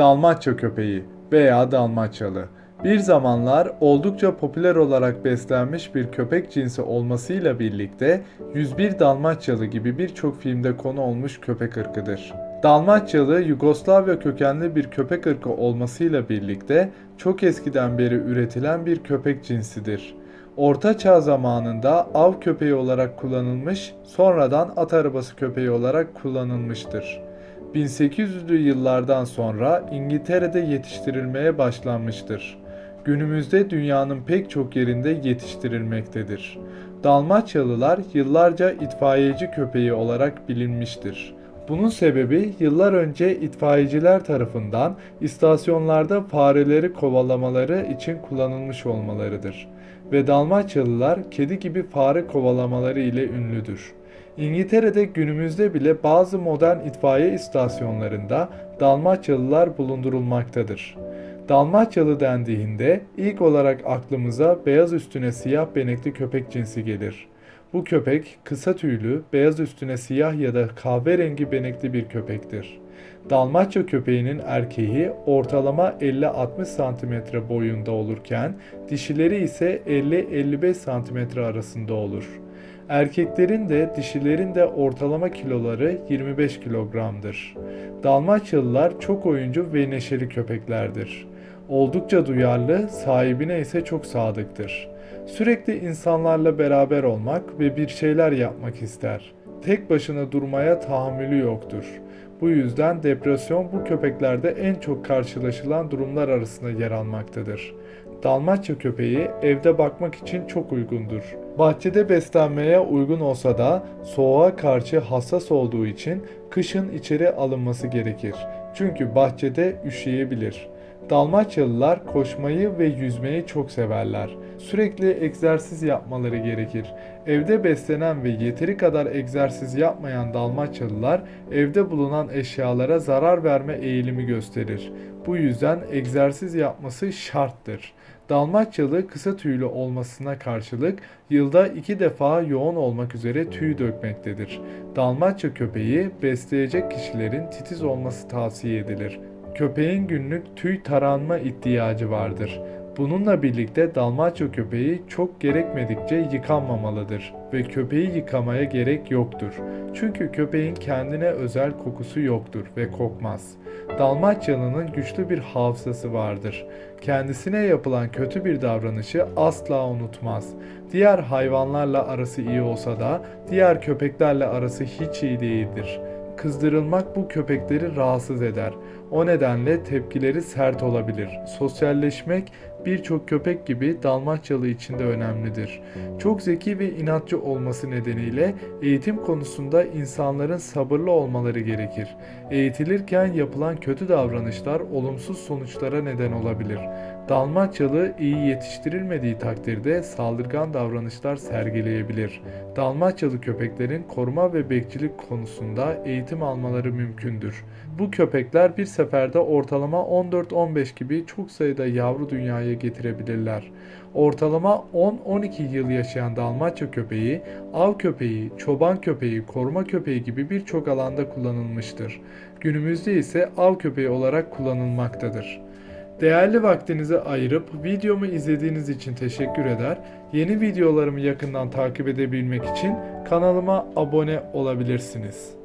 Dalmaçya köpeği veya Dalmaçyalı bir zamanlar oldukça popüler olarak beslenmiş bir köpek cinsi olmasıyla birlikte 101 Dalmaçyalı gibi birçok filmde konu olmuş köpek ırkıdır. Dalmaçyalı Yugoslavya kökenli bir köpek ırkı olmasıyla birlikte çok eskiden beri üretilen bir köpek cinsidir. Orta Çağ zamanında av köpeği olarak kullanılmış, sonradan at arabası köpeği olarak kullanılmıştır. 1800'lü yıllardan sonra İngiltere'de yetiştirilmeye başlanmıştır. Günümüzde dünyanın pek çok yerinde yetiştirilmektedir. Dalmaçyalılar yıllarca itfaiyeci köpeği olarak bilinmiştir. Bunun sebebi yıllar önce itfaiyeciler tarafından istasyonlarda fareleri kovalamaları için kullanılmış olmalarıdır. Ve Dalmaçyalılar kedi gibi fare kovalamaları ile ünlüdür. İngiltere'de günümüzde bile bazı modern itfaiye istasyonlarında Dalmaçyalılar bulundurulmaktadır. Dalmaçyalı dendiğinde ilk olarak aklımıza beyaz üstüne siyah benekli köpek cinsi gelir. Bu köpek kısa tüylü, beyaz üstüne siyah ya da kahverengi benekli bir köpektir. Dalmaçya köpeğinin erkeği ortalama 50-60 cm boyunda olurken dişileri ise 50-55 cm arasında olur. Erkeklerin de dişilerin de ortalama kiloları 25 kilogramdır. Dalmaçyalılar çok oyuncu ve neşeli köpeklerdir. Oldukça duyarlı, sahibine ise çok sadıktır. Sürekli insanlarla beraber olmak ve bir şeyler yapmak ister. Tek başına durmaya tahammülü yoktur. Bu yüzden depresyon bu köpeklerde en çok karşılaşılan durumlar arasında yer almaktadır. Dalmaçya köpeği evde bakmak için çok uygundur. Bahçede beslenmeye uygun olsa da soğuğa karşı hassas olduğu için kışın içeri alınması gerekir. Çünkü bahçede üşüyebilir. Dalmaçyalılar koşmayı ve yüzmeyi çok severler. Sürekli egzersiz yapmaları gerekir. Evde beslenen ve yeteri kadar egzersiz yapmayan Dalmaçyalılar evde bulunan eşyalara zarar verme eğilimi gösterir. Bu yüzden egzersiz yapması şarttır. Dalmaçyalı kısa tüylü olmasına karşılık yılda iki defa yoğun olmak üzere tüy dökmektedir. Dalmaçya köpeği besleyecek kişilerin titiz olması tavsiye edilir. Köpeğin günlük tüy taranma ihtiyacı vardır. Bununla birlikte Dalmaçya köpeği çok gerekmedikçe yıkanmamalıdır ve köpeği yıkamaya gerek yoktur. Çünkü köpeğin kendine özel kokusu yoktur ve kokmaz. Dalmaçyalı'nın güçlü bir hafızası vardır. Kendisine yapılan kötü bir davranışı asla unutmaz. Diğer hayvanlarla arası iyi olsa da diğer köpeklerle arası hiç iyi değildir. Kızdırılmak bu köpekleri rahatsız eder. O nedenle tepkileri sert olabilir. Sosyalleşmek birçok köpek gibi Dalmaçyalı için de önemlidir. Çok zeki ve inatçı olması nedeniyle eğitim konusunda insanların sabırlı olmaları gerekir. Eğitilirken yapılan kötü davranışlar olumsuz sonuçlara neden olabilir. Dalmaçyalı iyi yetiştirilmediği takdirde saldırgan davranışlar sergileyebilir. Dalmaçyalı köpeklerin koruma ve bekçilik konusunda eğitim almaları mümkündür. Bu köpekler bir seferde ortalama 14-15 gibi çok sayıda yavru dünyaya getirebilirler. Ortalama 10-12 yıl yaşayan Dalmaçya köpeği, av köpeği, çoban köpeği, koruma köpeği gibi birçok alanda kullanılmıştır. Günümüzde ise av köpeği olarak kullanılmaktadır. Değerli vaktinizi ayırıp videomu izlediğiniz için teşekkür eder. Yeni videolarımı yakından takip edebilmek için kanalıma abone olabilirsiniz.